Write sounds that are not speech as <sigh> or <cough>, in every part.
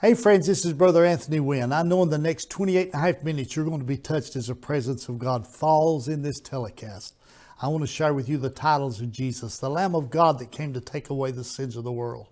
Hey friends, this is Brother Anthony Wynn. I know in the next 28 and a half minutes you're going to be touched as the presence of God falls in this telecast. I want to share with you the titles of Jesus, the Lamb of God that came to take away the sins of the world.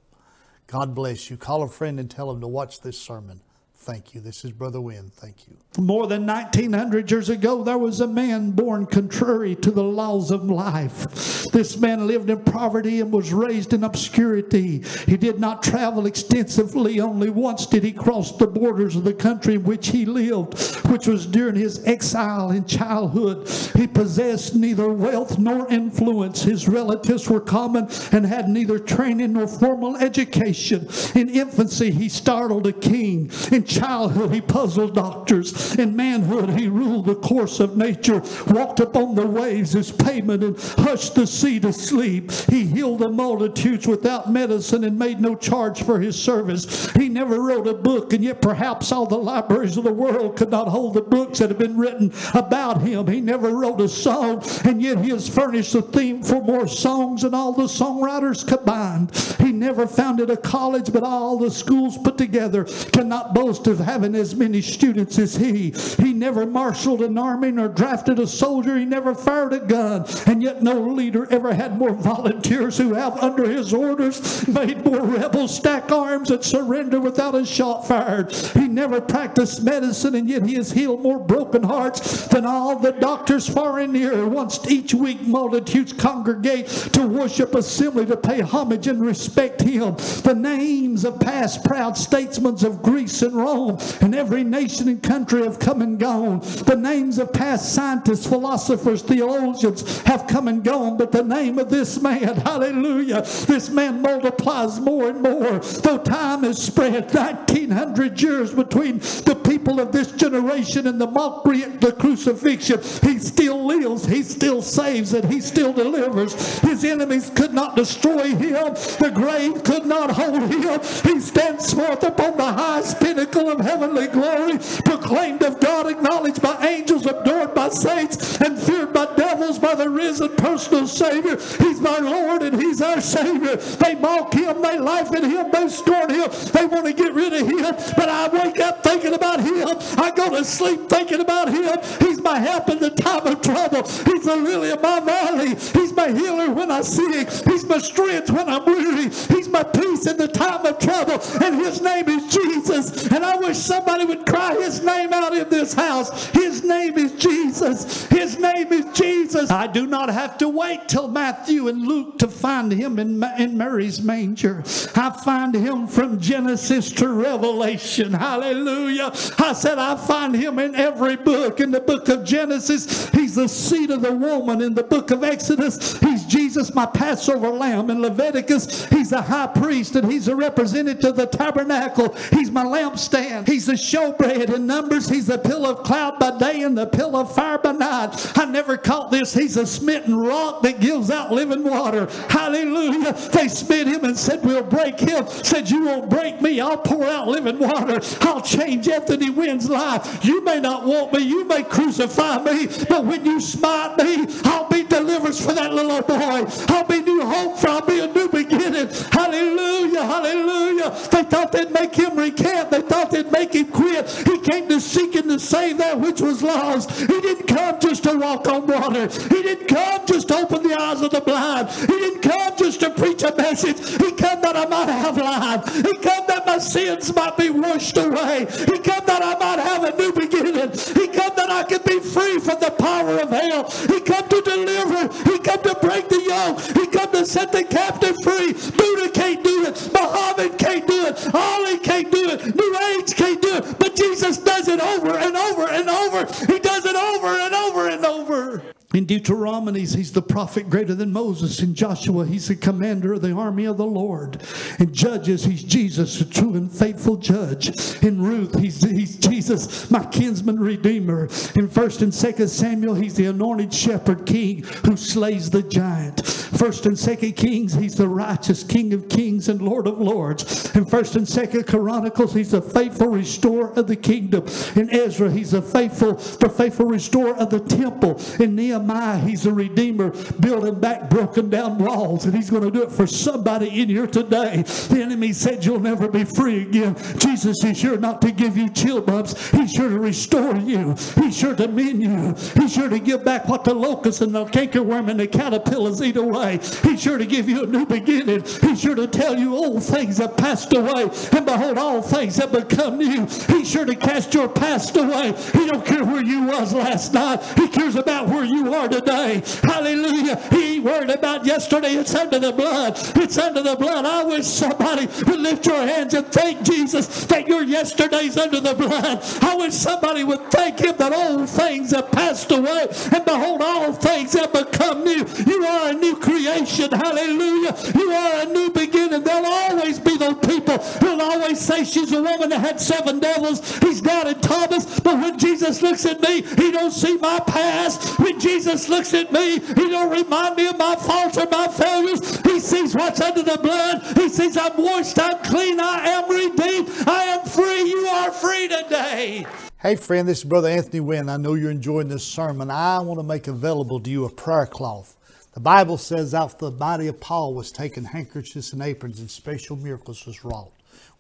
God bless you. Call a friend and tell him to watch this sermon. Thank you. This is Brother Wynn. Thank you. More than 1900 years ago, there was a man born contrary to the laws of life. This man lived in poverty and was raised in obscurity. He did not travel extensively. Only once did he cross the borders of the country in which he lived, which was during his exile in childhood. He possessed neither wealth nor influence. His relatives were common and had neither training nor formal education. In infancy, he startled a king. In childhood, he puzzled doctors. In manhood, he ruled the course of nature, walked upon the waves as pavement, and hushed the sea to sleep. He healed the multitudes without medicine and made no charge for his service. He never wrote a book, and yet perhaps all the libraries of the world could not hold the books that have been written about him. He never wrote a song, and yet he has furnished the theme for more songs than all the songwriters combined. He never founded a college, but all the schools put together cannot boast of having as many students as he. He never marshaled an army nor drafted a soldier. He never fired a gun. And yet no leader ever had more volunteers who have under his orders made more rebels stack arms and surrender without a shot fired. He never practiced medicine and yet he has healed more broken hearts than all the doctors far and near. Once each week multitudes congregate to worship assembly to pay homage and respect him. The names of past proud statesmen of Greece and Rome and every nation and country have come and gone. The names of past scientists, philosophers, theologians have come and gone, but the name of this man, <laughs> hallelujah, this man multiplies more and more. Though time has spread 1900 years between the people of this generation and the mockery the crucifixion, he still lives, he still saves, and he still delivers. His enemies could not destroy him, the grave could not hold him. He stands forth upon the highest pinnacle of heavenly glory, proclaimed of God, acknowledged by angels, adored by saints, and feared by devils by the risen personal Savior. He's my Lord and He's our Savior. They mock Him, they laugh at Him, they scorn Him, they want to get rid of Him. But I wake up thinking about Him. I go to sleep thinking about Him. He's my help in the time of trouble. He's the lily of my valley. He's my healer when I sick. He's my strength when I'm weary. He's my peace in the time of trouble. And His name is Jesus. And I wish somebody would cry His name out in this house. His name is Jesus. His name is Jesus. I do not have to wait till Matthew and Luke to find him in, in Mary's manger. I find him from Genesis to Revelation. Hallelujah. I said, I find him in every book. In the book of Genesis, he's the seed of the woman. In the book of Exodus, he's Jesus, my Passover lamb. In Leviticus, he's the high priest and he's a representative of the tabernacle. He's my lampstand. He's the showbread. In Numbers, he's the pillar of cloud by day and the pillar of fire by night. I never caught this. He's a smitten rock that gives out living water. Hallelujah. They smit him and said, We'll break him. Said, You won't break me. I'll pour out living water. I'll change Anthony Wynn's life. You may not want me. You may crucify me. But when you smite me, I'll be deliverance for that little boy. I'll be new hope for I'll be a new beginning. Hallelujah. Hallelujah. They thought they'd make him recant. They thought they'd make him quit. He came to seek and to save that which was lost. He didn't come just to walk on water. He didn't come just to open the eyes of the blind. He didn't come just to preach a message. He came that I might have life. He came that my sins might be washed away. He came that I might have a new beginning. He came that I could be free from the power of hell. He came to deliver. He came to break the yoke. He came to set the captive free. Buddha can't do it. Muhammad can't do it. Ali can't do it. New Age can't do it. But Jesus does it over and over and over. He does it over and over and over. In Deuteronomy, he's the prophet greater than Moses. In Joshua, he's the commander of the army of the Lord. In Judges, he's Jesus, the true and faithful judge. In Ruth, he's, he's Jesus, my kinsman redeemer. In 1st and 2nd Samuel, he's the anointed shepherd king who slays the giant. 1st and 2nd Kings, he's the righteous king of kings and lord of lords. In 1st and 2nd Chronicles, he's the faithful restorer of the kingdom. In Ezra, he's the faithful, the faithful restorer of the temple. In Nehemiah, He's a redeemer, building back broken down walls, and He's going to do it for somebody in here today. The enemy said you'll never be free again. Jesus is sure not to give you chill bumps. He's sure to restore you. He's sure to mend you. He's sure to give back what the locusts and the cankerworm and the caterpillars eat away. He's sure to give you a new beginning. He's sure to tell you old things have passed away, and behold, all things have become new. He's sure to cast your past away. He don't care where you was last night. He cares about where you are today. Hallelujah. He ain't worried about yesterday. It's under the blood. It's under the blood. I wish somebody would lift your hands and thank Jesus that your yesterday's under the blood. I wish somebody would thank him that old things have passed away and behold all things have become new. You are a new creation. Hallelujah. You are a new beginning. There'll always be those people who'll always say she's a woman that had seven devils. He's doubted Thomas. But when Jesus looks at me, he don't see my past. When Jesus looks at me, he don't remind me of my faults or my failures. He sees what's under the blood. He sees I'm washed, I'm clean, I am redeemed, I am free. You are free today. Hey, friend, this is Brother Anthony Wynn. I know you're enjoying this sermon. I want to make available to you a prayer cloth. The Bible says, out the body of Paul was taken handkerchiefs and aprons, and special miracles was wrought.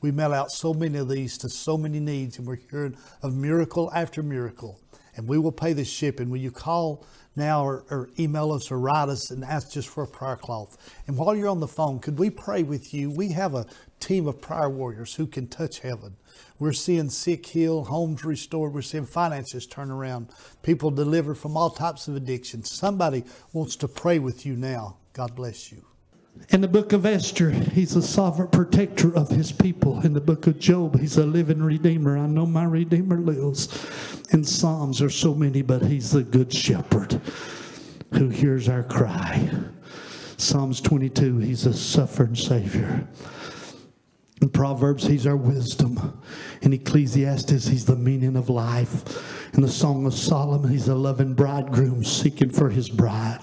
We mail out so many of these to so many needs, and we're hearing of miracle after miracle. And we will pay the shipping. Will you call now or, or, email us or write us and ask just for a prayer cloth? And while you're on the phone, could we pray with you? We have a team of prayer warriors who can touch heaven. We're seeing sick healed, homes restored. We're seeing finances turn around, people delivered from all types of addictions. Somebody wants to pray with you now. God bless you. In the book of Esther, he's a sovereign protector of his people. In the book of Job, he's a living redeemer. I know my redeemer lives. In Psalms, there's so many, but he's the good shepherd who hears our cry. Psalms 22, he's a suffering savior. In Proverbs, he's our wisdom. In Ecclesiastes, he's the meaning of life. In the Song of Solomon, he's a loving bridegroom seeking for his bride.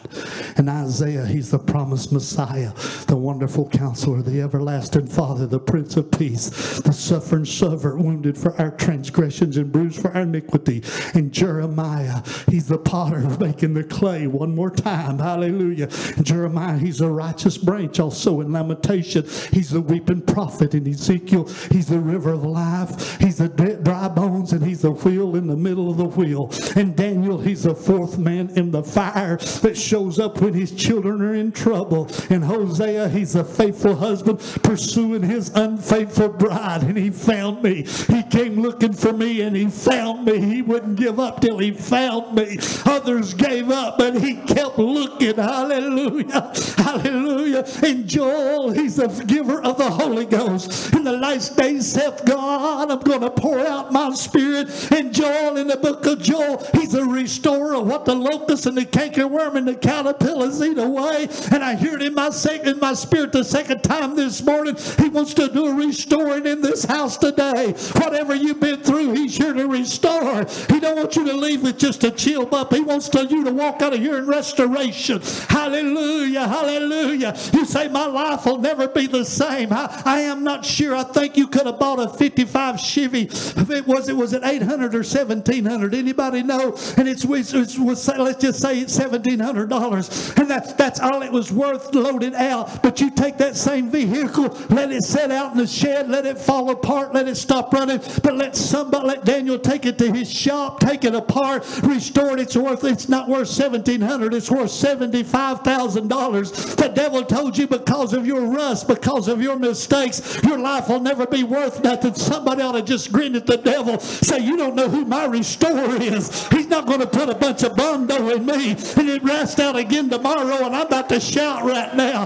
In Isaiah, he's the promised Messiah, the wonderful counselor, the everlasting Father, the Prince of Peace, the suffering servant, wounded for our transgressions and bruised for our iniquity. In Jeremiah, he's the potter <laughs> making the clay one more time. Hallelujah. In Jeremiah, he's a righteous branch. Also in Lamentation, he's the weeping prophet. In Ezekiel, he's the river of life. He's the dry bones and he's the wheel in the middle of the wheel. And Daniel, he's the fourth man in the fire that shows up when his children are in trouble. And Hosea, he's a faithful husband pursuing his unfaithful bride. And he found me. He came looking for me and he found me. He wouldn't give up till he found me. Others gave up, but he kept looking. Hallelujah. Hallelujah. And Joel, he's the giver of the Holy Ghost. In the last days, saith God, I'm going to pour out my spirit. And Joel, in the book of Joel, he's a restorer of what the locust and the cankerworm and the caterpillars eat away. And I hear it in my, in my spirit the second time this morning. He wants to do a restoring in this house today. Whatever you've been through, he's here to restore. He don't want you to leave with just a chill bump. He wants to, you to walk out of here in restoration. Hallelujah, hallelujah. You say, my life will never be the same. I, I am not sure. I think you could have bought a 55 Chevy. If it was, it was at 800 or 1700. Anybody know? And it's, it's, it's let's just say it's $1,700. And that's, that's all it was worth loaded out. But you take that same vehicle, let it sit out in the shed, let it fall apart, let it stop running, but let somebody, let Daniel take it to his shop, take it apart, restore it. It's worth, it's not worth 1700 it's worth $75,000. The devil told you because of your rust, because of your mistakes, your life will never be worth nothing. Somebody ought to just grin at the devil, say, You don't know who my restorer is. He's not going to put a bunch of bondo in me and it rest out again tomorrow, and I'm about to shout right now.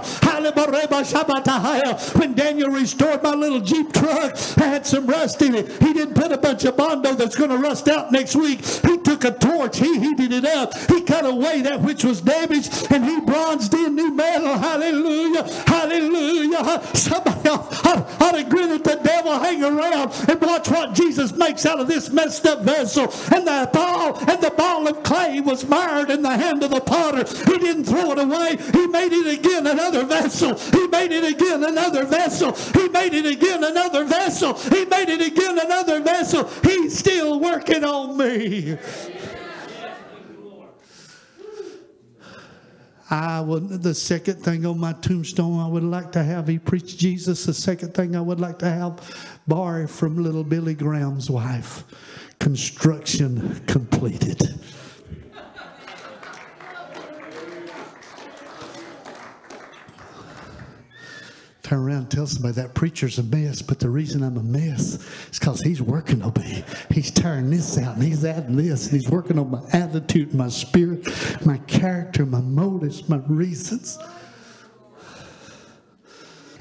When Daniel restored my little Jeep truck, I had some rust in it. He didn't put a bunch of bondo that's going to rust out next week. He took a torch, he heated it up, he cut away that which was damaged, and he bronzed in new metal. Hallelujah! Hallelujah! Somebody ought, ought to grin at the devil, hang around, and watch what Jesus makes out of this messed up vessel. And the ball and the ball of clay was mired in the hand of the potter. He didn't throw it away. He made it again another vessel. He made it again another vessel. He made it again another vessel. He made it again another vessel. He's still working on me. I would, the second thing on my tombstone I would like to have, he preached Jesus. The second thing I would like to have, borrow from little Billy Graham's wife, construction completed. turn around and tell somebody that preacher's a mess, but the reason I'm a mess is because he's working on me. He's tearing this out and he's adding this and he's working on my attitude, my spirit, my character, my motives, my reasons.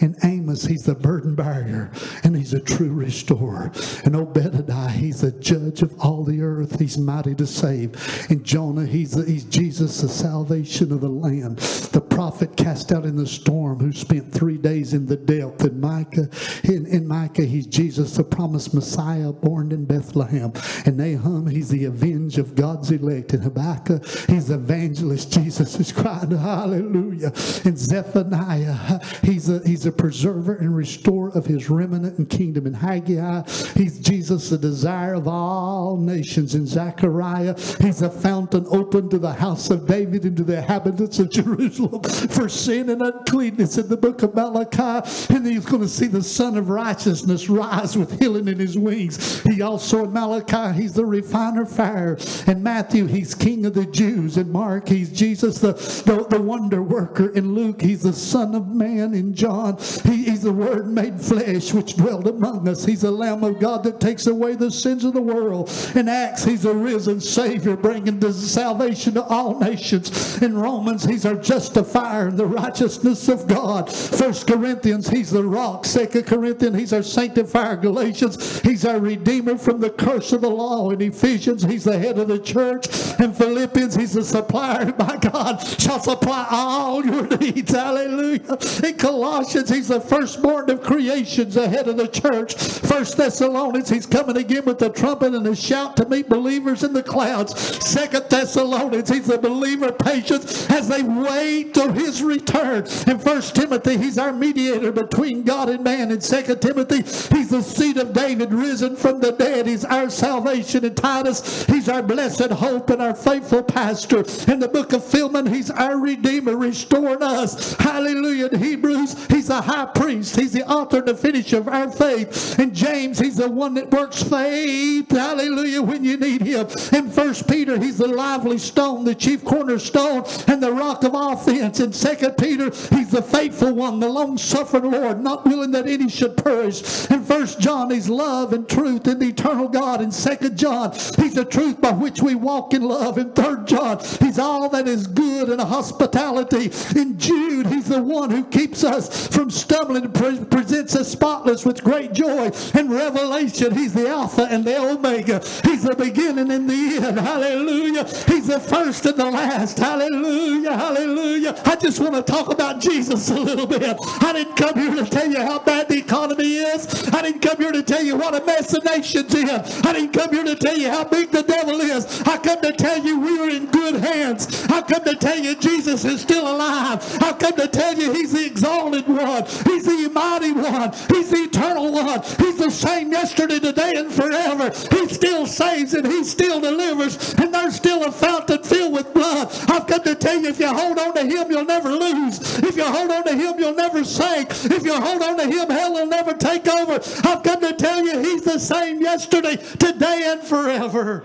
In Amos, he's the burden bearer and he's a true restorer. In Obadiah, he's the judge of all the earth. He's mighty to save. In Jonah, he's, he's Jesus, the salvation of the land. The prophet cast out in the storm who spent three days in the depth. In Micah, in, in Micah, he's Jesus, the promised Messiah born in Bethlehem. In Nahum, he's the avenge of God's elect. In Habakkuk, he's the evangelist. Jesus is crying, hallelujah. In Zephaniah, he's a, he's a preserver and restorer of his remnant and kingdom. In Haggai, he's Jesus, the desire of all nations. In Zechariah, he's a fountain open to the house of David and to the inhabitants of Jerusalem for sin and uncleanness. In the book of Malachi, and he's going to see the Sun of Righteousness rise with healing in his wings. He also in Malachi, he's the refiner fire. In Matthew, he's King of the Jews. In Mark, he's Jesus, the, the, the wonder worker. In Luke, he's the Son of Man. In John, he, he's the Word made flesh which dwelt among us. He's the Lamb of God that takes away the sins of the world. In Acts, he's a risen Savior bringing the salvation to all nations. In Romans, he's our justifier and the righteousness of God. First Corinthians, he's the rock. Second Corinthians, he's our sanctifier. Galatians, he's our redeemer from the curse of the law. In Ephesians, he's the head of the church. In Philippians, he's the supplier. <laughs> My God shall supply all your <laughs> needs. Hallelujah. In Colossians, he's the firstborn of creations ahead of the church. First Thessalonians, he's coming again with the trumpet and a shout to meet believers in the clouds. Second Thessalonians, he's the believer patience as they wait till his return. In First Timothy, he's our mediator between God and man. In Second Timothy, he's the seed of David risen from the dead. He's our salvation. In Titus, he's our blessed hope and our faithful pastor. In the book of Philemon, he's our redeemer, restoring us. Hallelujah. In Hebrews, he's the high priest. He's the author and the finisher of our faith. In James, he's the one that works faith. Hallelujah. When you need him. In First Peter, he's the lively stone, the chief cornerstone, and the rock of offense. In Second Peter, he's the faithful one, the long-suffering Lord, not willing that any should perish. In First John, he's love and truth and the eternal God. In Second John, he's the truth by which we walk in love. In Third John, he's all that is good and hospitality. In Jude, he's the one who keeps us from stumbling pre- presents us spotless with great joy. In Revelation, he's the Alpha and the Omega. He's the beginning and the end. Hallelujah. He's the first and the last. Hallelujah. Hallelujah. I just want to talk about Jesus a little bit. I didn't come here to tell you how bad the economy is. I didn't come here to tell you what a mess the nation's in. I didn't come here to tell you how big the devil is. I come to tell you we are in good hands. I come to tell you Jesus is still alive. I come to tell you he's the exalted one. He's the mighty one. He's the eternal one. He's the same yesterday, today, and forever. He still saves and he still delivers. And there's still a fountain filled with blood. I've come to tell you if you hold on to him, you'll never lose. If you hold on to him, you'll never sink. If you hold on to him, hell will never take over. I've come to tell you he's the same yesterday, today, and forever.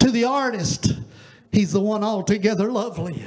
To the artist, he's the one altogether lovely.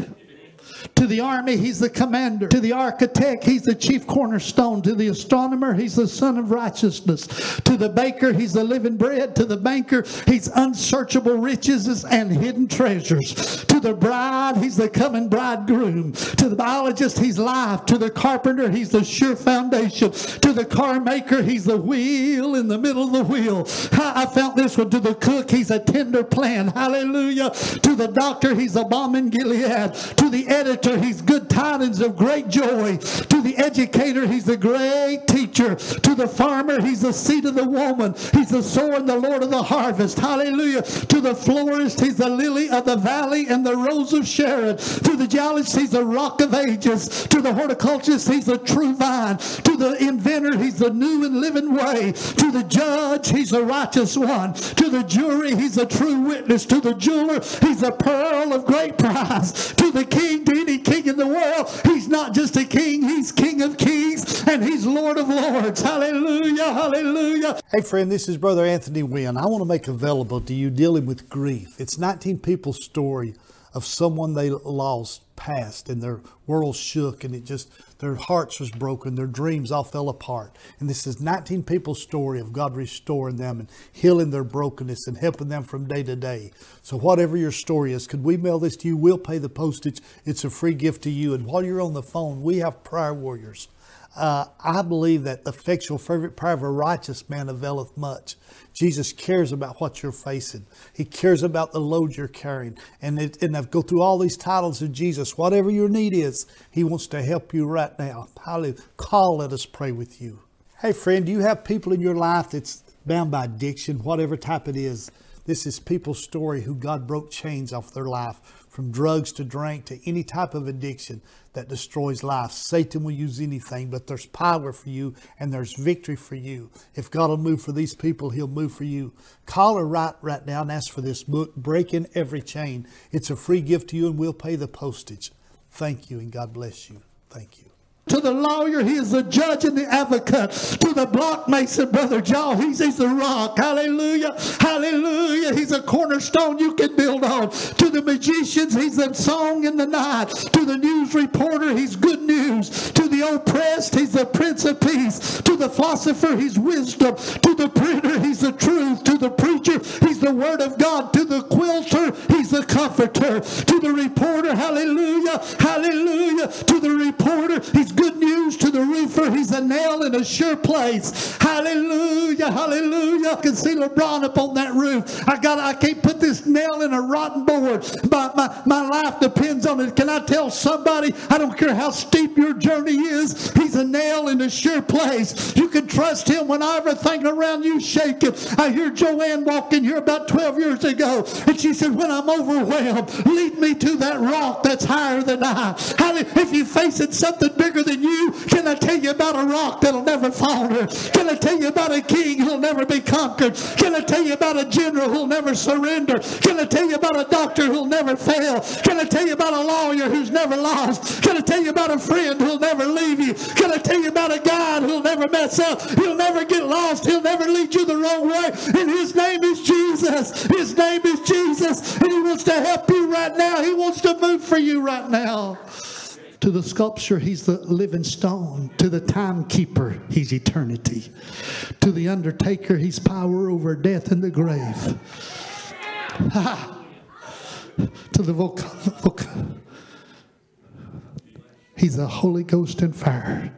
To the army, he's the commander. To the architect, he's the chief cornerstone. To the astronomer, he's the sun of righteousness. To the baker, he's the living bread. To the banker, he's unsearchable riches and hidden treasures. To the bride, he's the coming bridegroom. To the biologist, he's life. To the carpenter, he's the sure foundation. To the car maker, he's the wheel in the middle of the wheel. I found this one. To the cook, he's a tender plan. Hallelujah. To the doctor, he's a balm in Gilead. To the editor, he's good tidings of great joy. To the educator, he's the great teacher. To the farmer, he's the seed of the woman. He's the sower and the Lord of the harvest. Hallelujah. To the florist, he's the lily of the valley and the rose of Sharon. To the geologist, he's the rock of ages. To the horticulturist, he's the true vine. To To the inventor, he's the new and living way. To the judge, he's a righteous one. To the jury, he's a true witness. To the jeweler, he's a pearl of great price. To the king, to any king in the world, he's not just a king, he's king of kings and he's Lord of lords. Hallelujah, hallelujah. Hey, friend, this is Brother Anthony Wynn. I want to make available to you dealing with grief. It's 19 people's story of someone they lost passed and their world shook and it just their hearts was broken their dreams all fell apart. And this is 19 people's story of god restoring them and healing their brokenness and helping them from day to day. So whatever your story is could we mail this to you? We'll pay the postage. It's a free gift to you. And while you're on the phone we have prayer warriors. Uh, I believe that the effectual fervent prayer of a righteous man availeth much. Jesus cares about what you're facing. He cares about the load you're carrying. And, it, and I go through all these titles of Jesus. Whatever your need is, He wants to help you right now. Hallelujah. Call, let us pray with you. Hey, friend, do you have people in your life that's bound by addiction, whatever type it is? This is people's story who God broke chains off their life from drugs to drink to any type of addiction that destroys life. Satan will use anything, but there's power for you and there's victory for you. If God will move for these people, He'll move for you. Call or write right now and ask for this book, Breaking Every Chain. It's a free gift to you and we'll pay the postage. Thank you and God bless you. Thank you. To the lawyer, he is the judge and the advocate. To the block mason, Brother John, he's, he's the rock. Hallelujah. Hallelujah. He's a cornerstone you can build on. To the magicians, he's the song in the night. To the news reporter, he's good news. To the oppressed, he's the prince of peace. To the philosopher, he's wisdom. To the printer, he's the truth. To the preacher, he's the word of God. To the quilter, he's the comforter. To the reporter, hallelujah. Hallelujah. To the reporter, he's good news to the roofer. He's a nail in a sure place. Hallelujah, hallelujah. I can see LeBron up on that roof. I got I can't put this nail in a rotten board. My, my, my life depends on it. Can I tell somebody, I don't care how steep your journey is, he's a nail in a sure place. You can trust him when everything around you shaking. I hear Joanne walking here about 12 years ago, and she said, When I'm overwhelmed, lead me to that rock that's higher than I. If you're facing something bigger than you, can I tell you about a rock that'll never falter? Can I tell you about a king who'll never be conquered? Can I tell you about a general who'll never surrender? Can I tell you about a doctor who'll never fail? Can I tell you about a lawyer who's never lost? Can I tell you about a friend who'll never leave you? Can I tell you about a God who'll never mess up? He'll never get lost. He'll never lead you the wrong way. And his name is Jesus. His name is Jesus. And he wants to help you right now. He wants to move for you right now. To the sculpture, he's the living stone. To the timekeeper, he's eternity. To the undertaker, he's power over death and the grave. <laughs> to the vocal, he's the Holy Ghost and fire.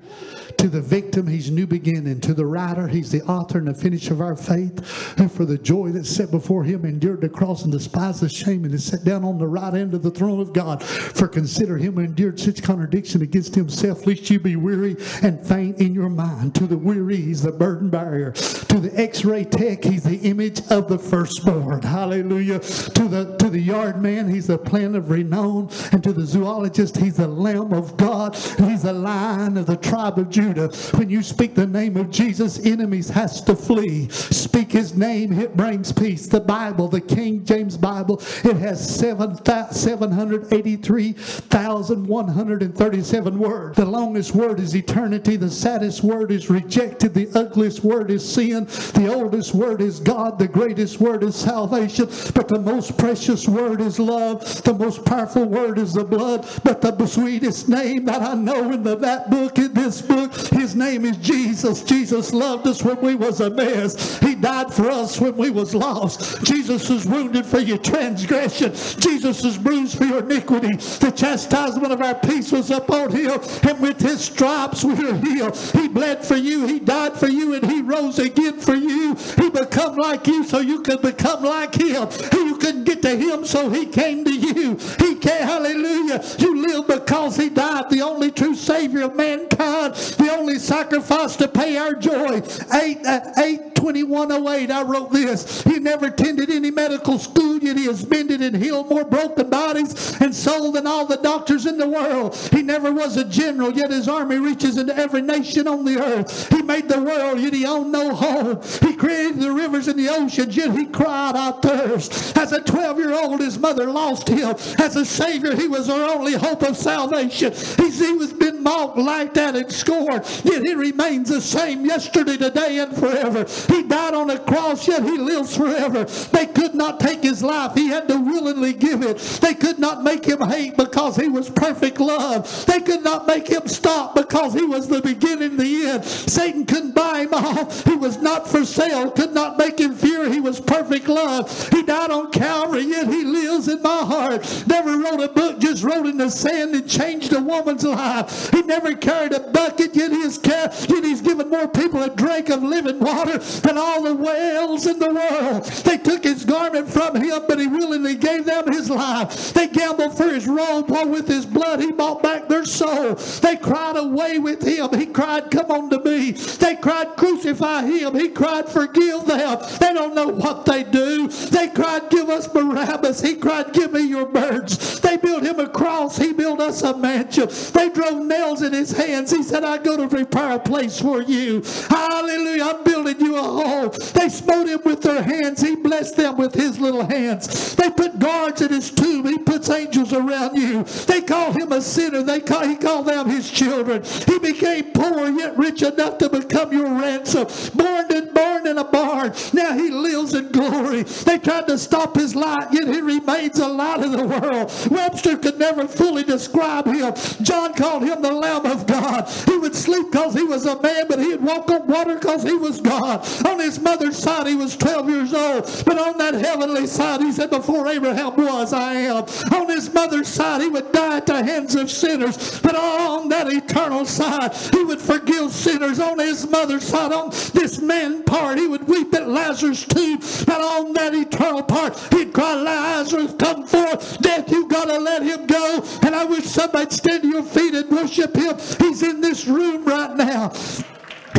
To the victim, he's new beginning. To the writer, he's the author and the finisher of our faith. And for the joy that set before him, endured the cross and despised the shame, and is set down on the right hand of the throne of God. For consider him who endured such contradiction against himself, lest you be weary and faint in your mind. To the weary, he's the burden bearer. To the X-ray tech, he's the image of the firstborn. Hallelujah. To the to the yard man, he's the plant of renown. And to the zoologist, he's the Lamb of God. He's the lion of the tribe of Judah. Judah. When you speak the name of Jesus, enemies has to flee. Speak his name, it brings peace. The Bible, the King James Bible, it has 783,137 words. The longest word is eternity. The saddest word is rejected. The ugliest word is sin. The oldest word is God. The greatest word is salvation. But the most precious word is love. The most powerful word is the blood. But the sweetest name that I know in the, that book, in this book, his name is Jesus. Jesus loved us when we was a mess. He died for us when we was lost. Jesus was wounded for your transgression. Jesus was bruised for your iniquity. The chastisement of our peace was upon him, and with his stripes we are healed. He bled for you. He died for you, and he rose again for you. He become like you so you can become like him. You couldn't get to him, so he came to you. He came, hallelujah. You live because he died, the only true Savior of mankind, the only sacrifice to pay our joy. 8, uh, 8 2108, I wrote this. He never attended any medical school, yet he has mended and healed more broken bodies and soul than all the doctors in the world. He never was a general, yet his army reaches into every nation on the earth. He made the world, yet he owned no home. He created the rivers and the oceans, yet he cried, I thirst. As a 12 year old, his mother lost him. As a Savior, he was her only hope of salvation. He's, he was been mocked, laughed at, and scorned, yet he remains the same yesterday, today, and forever. He died on a cross, yet he lives forever. They could not take his life. He had to willingly give it. They could not make him hate because he was perfect love. They could not make him stop because he was the beginning, the end. Satan couldn't buy him off. He was not for sale. Could not make him fear. He was perfect love. He died on Calvary, yet he lives in my heart. Never wrote a book, just wrote in the sand and changed a woman's life. He never carried a bucket, yet, he's, yet he's given more people a drink of living water than all the whales in the world. They took his garment from him, but he willingly gave them his life. They gambled for his robe, while with his blood he bought back their soul. They cried away with him. He cried, Come on to me. They cried, Crucify him. He cried, Forgive them. They don't know what they do. They cried, Give us Barabbas. He cried, Give me your birds. They built him a cross. He built us a mansion. They drove nails in his hands. He said, I go to prepare a place for you. Hallelujah. I'm building you a home. They smote him with their hands. He blessed them with his little hands. They put guards in his tomb. He puts angels around you. They call him a sinner. They call, he called them his children. He became poor yet rich enough to become your ransom. Born and born in a barn. Now he lives in glory. They tried to stop his light, yet he remains a light of the world. Webster could never fully describe him. John called him the Lamb of God. He would sleep because he was a man, but he'd walk on water because he was God. On his mother's side, he was 12 years old. But on that heavenly side, he said, Before Abraham was, I am. On his mother's side, he would die at the hands of sinners. But on that eternal side, he would forgive sinners. On his mother's side, on this man part, he would weep at Lazarus' tomb. But on that eternal part, he'd cry, Lazarus, come forth. Death, you got to let him go. And I wish somebody'd stand to your feet and worship him. He's in this room right now.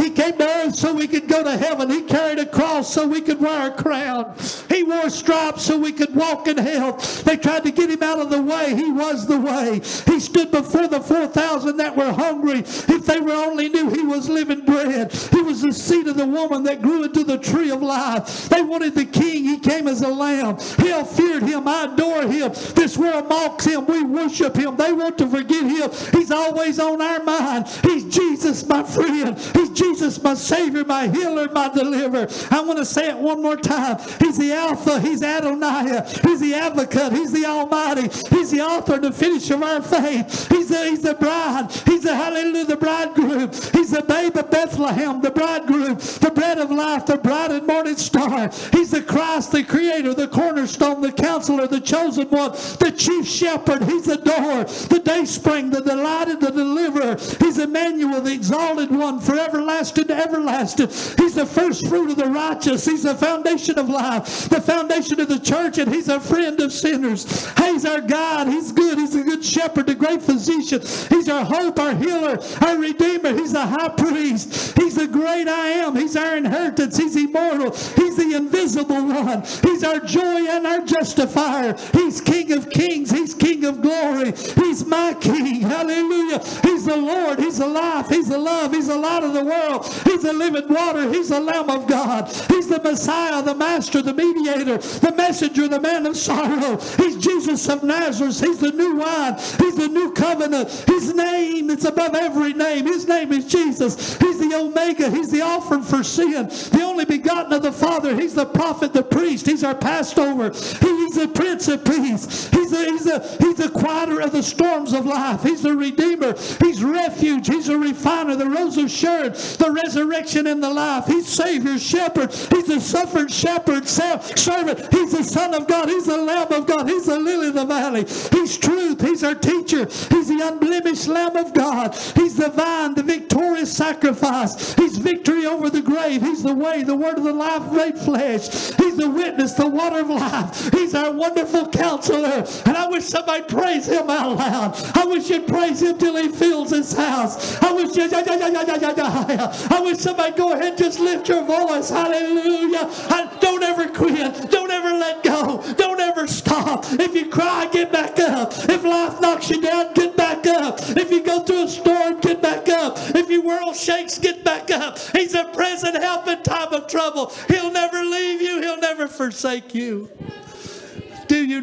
He came to earth so we could go to heaven. He carried a cross so we could wear a crown. He wore stripes so we could walk in health. They tried to get him out of the way. He was the way. He stood before the 4,000 that were hungry. If they were only knew he was living bread. He was the seed of the woman that grew into the tree of life. They wanted the king. He came as a lamb. Hell feared him. I adore him. This world mocks him. We worship him. They want to forget him. He's always on our mind. He's Jesus, my friend. He's Jesus, my Savior, my healer, my deliverer. I want to say it one more time. He's the Alpha, He's Adonai, He's the Advocate, He's the Almighty, He's the author and the finisher of our faith. He's the, he's the bride, He's the hallelujah, the bridegroom. He's the babe of Bethlehem, the bridegroom, the bread of life, the bright and morning star. He's the Christ, the creator, the cornerstone, the counselor, the chosen one, the chief shepherd. He's the door, the day spring, the delight and the deliverer. He's Emmanuel, the exalted one, forever everlasting to everlasting. He's the first fruit of the righteous. He's the foundation of life, the foundation of the church, and He's a friend of sinners. He's our God. He's good. He's a good shepherd, the great physician. He's our hope, our healer, our redeemer. He's the high priest. He's the great I am. He's our inheritance. He's immortal. He's the invisible one. He's our joy and our justifier. He's King of kings. He's King of glory. He's my King. Hallelujah. He's the Lord. He's the life. He's the love. He's the light of the world world. He's the living water. He's the Lamb of God. He's the Messiah, the Master, the Mediator, the Messenger, the Man of Sorrow. He's Jesus of Nazareth. He's the new wine. He's the new covenant. His name is above every name. His name is Jesus. He's the Omega. He's the offering for sin. The only begotten of the Father. He's the prophet, the priest. He's our Passover. He's the Prince of Peace. He's the, he's the, he's the quieter of the storms of life. He's the Redeemer. He's refuge. He's a refiner, the rose of Sharon, the resurrection and the life. He's Savior, Shepherd. He's the suffered shepherd, servant. He's the Son of God. He's the Lamb of God. He's the lily of the valley. He's truth. He's our teacher. He's the unblemished Lamb of God. He's the vine, the victorious sacrifice. He's victory over the grave. He's the way, the word of the life made flesh. He's the witness, the water of life. He's our wonderful counselor. And I wish somebody praise him out loud. I wish you'd praise him till he fills his house. I wish you, I wish somebody go ahead and just lift your voice. Hallelujah. I, don't ever quit. Don't ever let go. Don't ever stop. If you cry, get back up. If life knocks you down, get back up. If you go through a storm, get back up. If your world shakes, get back up. He's a present help in time of trouble. He'll never leave you. He'll never forsake you.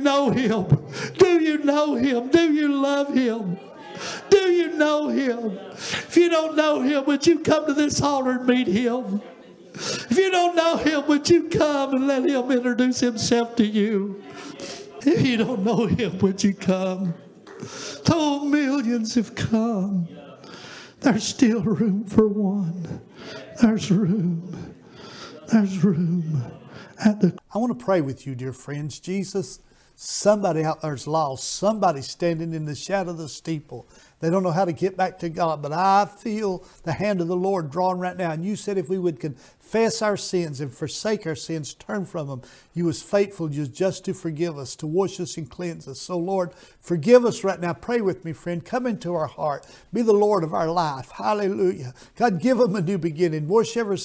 Know him? Do you know him? Do you love him? Do you know him? If you don't know him, would you come to this altar and meet him? If you don't know him, would you come and let him introduce himself to you? If you don't know him, would you come? Oh, millions have come. There's still room for one. There's room. There's room at the. I want to pray with you, dear friends. Jesus, somebody out there's lost. Somebody standing in the shadow of the steeple. They don't know how to get back to God, but I feel the hand of the Lord drawing right now. And you said if we would confess our sins and forsake our sins, turn from them, you was faithful you just to forgive us, to wash us and cleanse us. So, Lord, forgive us right now. Pray with me, friend. Come into our heart. Be the Lord of our life. Hallelujah. God, give them a new beginning. Wash every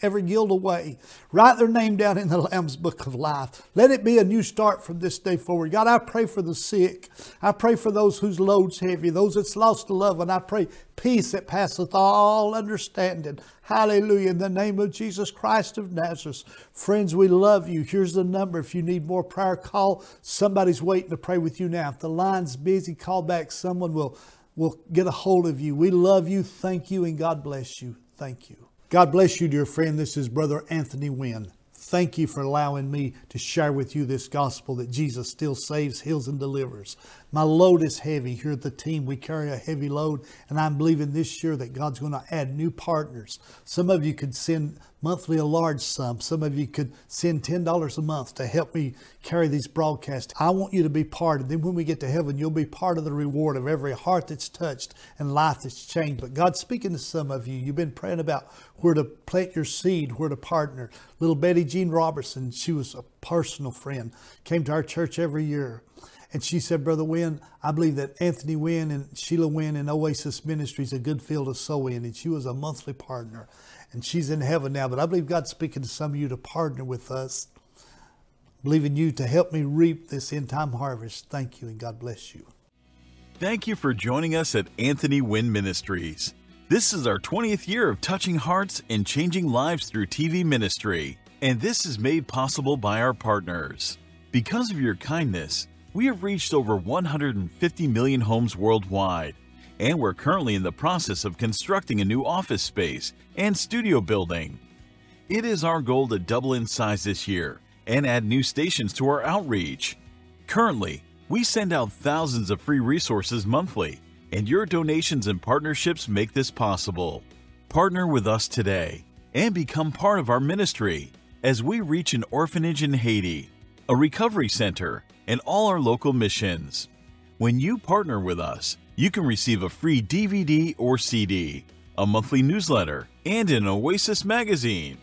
every guilt away. Write their name down in the Lamb's book of life. Let it be a new start from this day forward. God, I pray for the sick. I pray for those whose load's heavy, those that's lost a loved one. I pray peace that passeth all understanding. Hallelujah. In the name of Jesus Christ of Nazareth. Friends, we love you. Here's the number. If you need more prayer, call. Somebody's waiting to pray with you now. If the line's busy, call back. Someone will, will get a hold of you. We love you. Thank you. And God bless you. Thank you. God bless you, dear friend. This is Brother Anthony Wynn. Thank you for allowing me to share with you this gospel that Jesus still saves, heals, and delivers. My load is heavy. Here at the team, we carry a heavy load, and I'm believing this year that God's going to add new partners. Some of you could send monthly a large sum. Some of you could send $10 a month to help me carry these broadcasts. I want you to be part, and then when we get to heaven, you'll be part of the reward of every heart that's touched and life that's changed. But God's speaking to some of you. You've been praying about where to plant your seed, where to partner. Little Betty Jean Robertson, she was a personal friend, came to our church every year. And she said, Brother Wynn, I believe that Anthony Wynn and Sheila Wynn and Oasis Ministries a good field to sow in. And she was a monthly partner. And she's in heaven now. But I believe God's speaking to some of you to partner with us, believing you to help me reap this end time harvest. Thank you, and God bless you. Thank you for joining us at Anthony Wynn Ministries. This is our 20th year of touching hearts and changing lives through TV ministry. And this is made possible by our partners. Because of your kindness, we have reached over 150 million homes worldwide, and we're currently in the process of constructing a new office space and studio building. It is our goal to double in size this year and add new stations to our outreach. Currently, we send out thousands of free resources monthly, and your donations and partnerships make this possible. Partner with us today and become part of our ministry as we reach an orphanage in Haiti, a recovery center, and all our local missions. When you partner with us, you can receive a free DVD or CD, a monthly newsletter, and an Oasis magazine.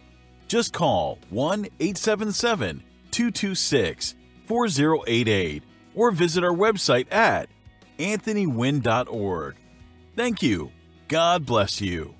Just call 1 877 226 4088 or visit our website at anthonywynn.org. Thank you. God bless you.